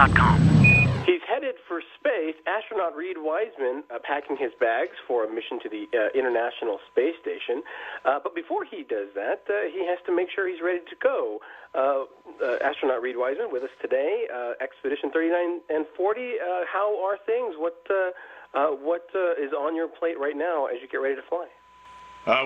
SpaceX.com. He's headed for space. Astronaut Reid Wiseman uh, packing his bags for a mission to the uh, International Space Station. Uh, but before he does that, uh, he has to make sure he's ready to go. Uh, uh, astronaut Reid Wiseman with us today, Expedition 39 and 40. how are things? What what is on your plate right now as you get ready to fly?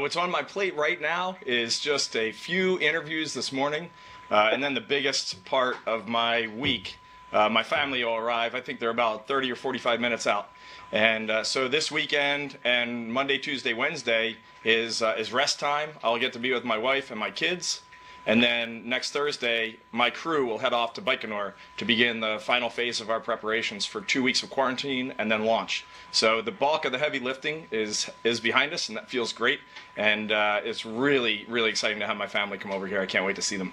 what's on my plate right now is just a few interviews this morning, and then the biggest part of my week uh, my family will arrive. I think they're about 30 or 45 minutes out. And uh, so this weekend and Monday, Tuesday, Wednesday is, uh, is rest time. I'll get to be with my wife and my kids. And then next Thursday, my crew will head off to Baikonur to begin the final phase of our preparations for two weeks of quarantine and then launch. So the bulk of the heavy lifting is is behind us, and that feels great. And uh, it's really, really exciting to have my family come over here. I can't wait to see them.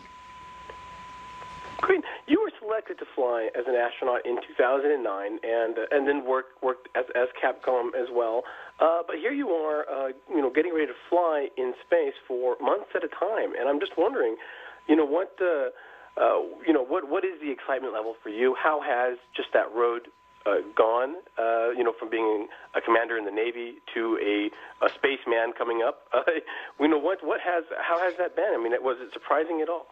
To fly as an astronaut in 2009, and uh, and then worked worked as as Capcom as well. Uh, but here you are, uh, you know, getting ready to fly in space for months at a time, and I'm just wondering, you know, what. Uh, uh, you know what what is the excitement level for you? How has just that road uh, gone? Uh, you know, from being a commander in the Navy to a, a spaceman coming up. Uh, you know what what has how has that been? I mean, was it surprising at all?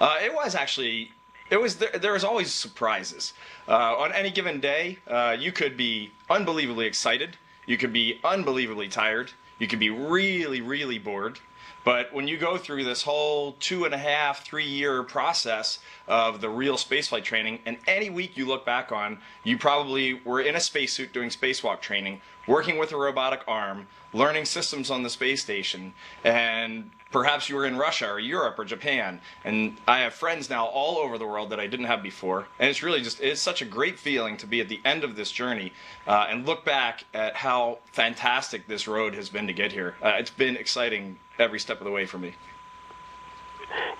Uh, it was actually. It was there, there was always surprises. Uh, on any given day, uh, you could be unbelievably excited. You could be unbelievably tired. You could be really, really bored. But when you go through this whole two and a half, three year process of the real spaceflight training, and any week you look back on, you probably were in a spacesuit doing spacewalk training, working with a robotic arm, learning systems on the space station, and perhaps you were in Russia or Europe or Japan. And I have friends now all over the world that I didn't have before. And it's really just, it's such a great feeling to be at the end of this journey uh, and look back at how fantastic this road has been to get here. Uh, it's been exciting every step of the way for me.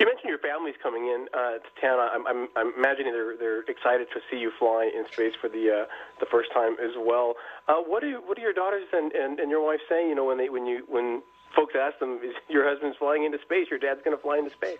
You mentioned your family's coming in uh, to town. I'm, I'm, I'm imagining they're they're excited to see you fly in space for the uh, the first time as well. Uh, what do what do your daughters and, and, and your wife say? You know, when they when you when folks ask them, "Is your husband's flying into space? Your dad's going to fly into space?"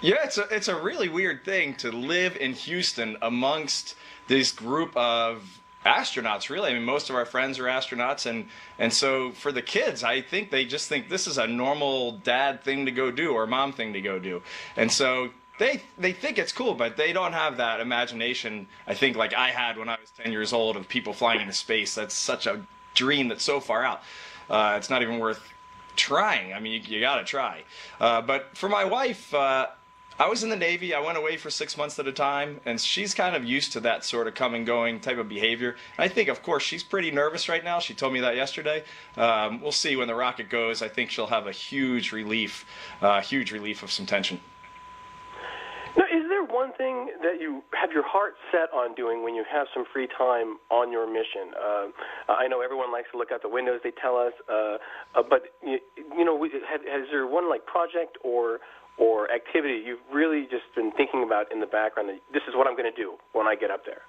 Yeah, it's a it's a really weird thing to live in Houston amongst this group of astronauts really i mean most of our friends are astronauts and and so for the kids i think they just think this is a normal dad thing to go do or mom thing to go do and so they they think it's cool but they don't have that imagination i think like i had when i was 10 years old of people flying into space that's such a dream that's so far out uh, it's not even worth trying i mean you, you gotta try uh, but for my wife uh, I was in the Navy. I went away for six months at a time, and she's kind of used to that sort of come and going type of behavior. I think, of course, she's pretty nervous right now. She told me that yesterday. Um, we'll see when the rocket goes. I think she'll have a huge relief, uh, huge relief of some tension. Now, is there one thing that you have your heart set on doing when you have some free time on your mission? Uh, I know everyone likes to look out the windows. They tell us, uh, uh, but you, you know, has, has there one like project or or activity you've really just been thinking about in the background that this is what I'm going to do when I get up there?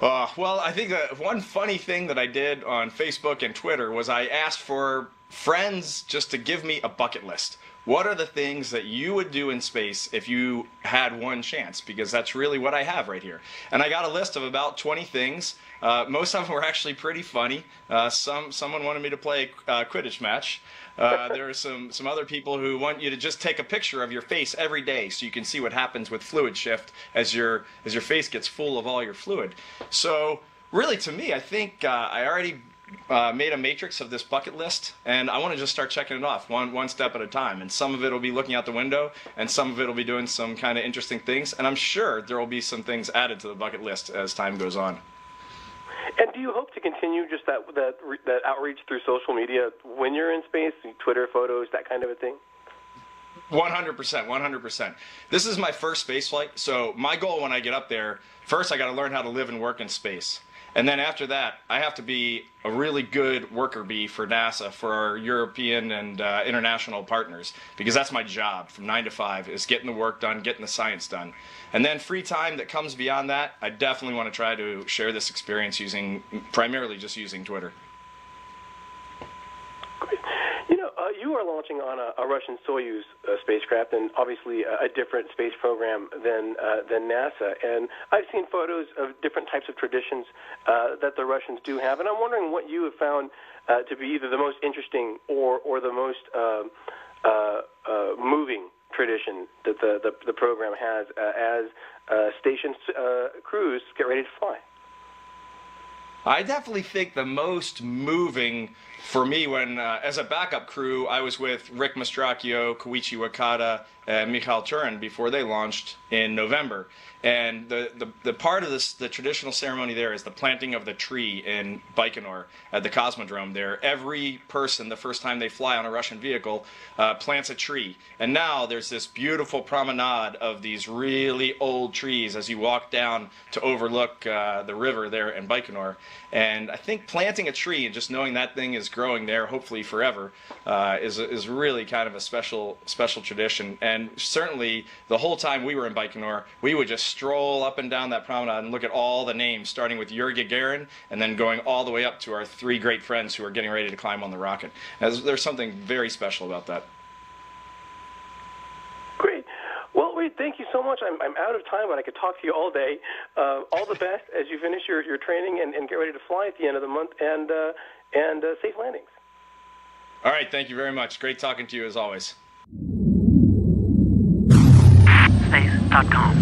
Uh, well, I think that one funny thing that I did on Facebook and Twitter was I asked for friends just to give me a bucket list. What are the things that you would do in space if you had one chance? Because that's really what I have right here. And I got a list of about 20 things. Uh, most of them were actually pretty funny. Uh, some someone wanted me to play a uh, Quidditch match. Uh, there are some some other people who want you to just take a picture of your face every day so you can see what happens with fluid shift as your as your face gets full of all your fluid. So really, to me, I think uh, I already uh, made a matrix of this bucket list, and I want to just start checking it off one one step at a time. And some of it will be looking out the window, and some of it will be doing some kind of interesting things. And I'm sure there will be some things added to the bucket list as time goes on. And do you hope to continue just that that that outreach through social media when you're in space, Twitter photos, that kind of a thing? 100%, 100%. This is my first space flight, so my goal when I get up there, first I got to learn how to live and work in space. And then after that, I have to be a really good worker bee for NASA, for our European and uh, international partners, because that's my job from 9 to 5, is getting the work done, getting the science done. And then free time that comes beyond that, I definitely want to try to share this experience using, primarily just using Twitter. You uh, are launching on a, a Russian Soyuz uh, spacecraft, and obviously a, a different space program than uh, than NASA. And I've seen photos of different types of traditions uh, that the Russians do have, and I'm wondering what you have found uh, to be either the most interesting or or the most um, uh, uh, moving tradition that the the, the program has as station crews get ready to fly. I definitely think the most moving for me when, uh, as a backup crew, I was with Rick Mastracchio, Koichi Wakata, Mikhail Tyurin before they launched in November. And the, the, the part of this, the traditional ceremony there is the planting of the tree in Baikonur at the Cosmodrome there. Every person, the first time they fly on a Russian vehicle, uh, plants a tree. And now there's this beautiful promenade of these really old trees as you walk down to overlook uh, the river there in Baikonur. And I think planting a tree and just knowing that thing is growing there, hopefully forever, uh, is, is really kind of a special, special tradition. And certainly the whole time we were in Baikonur, we would just stroll up and down that promenade and look at all the names, starting with Yuri Gagarin and then going all the way up to our three great friends who are getting ready to climb on the rocket. As there's something very special about that. Great. Well, Reid, thank you so much. I'm, I'm out of time, but I could talk to you all day. Uh, all the best as you finish your, your training and, and get ready to fly at the end of the month, and, uh, and uh, safe landings. All right, thank you very much. Great talking to you as always. Space.com.